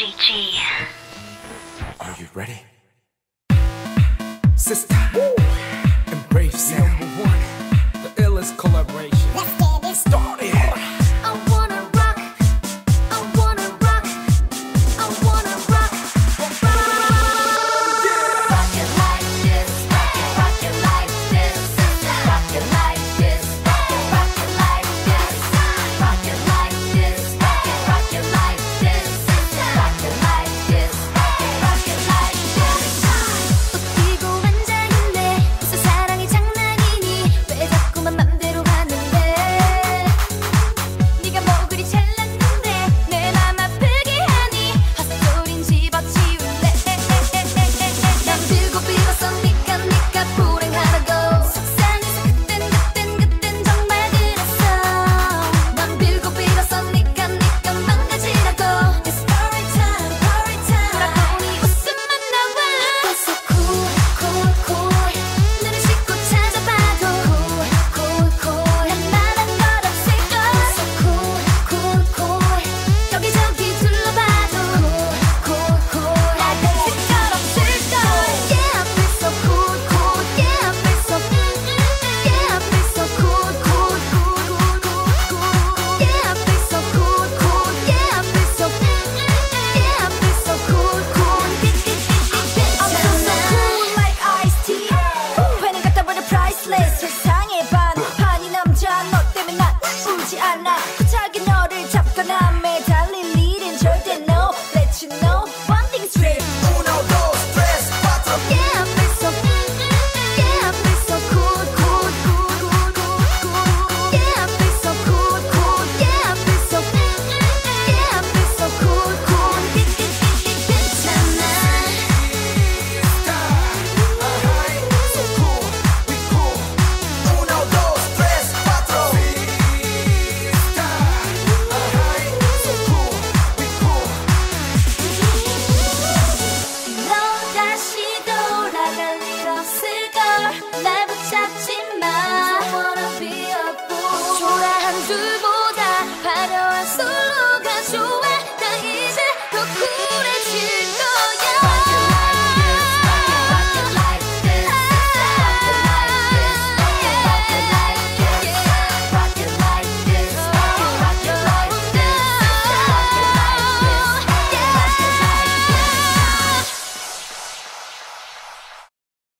GG. Are you ready? Sister.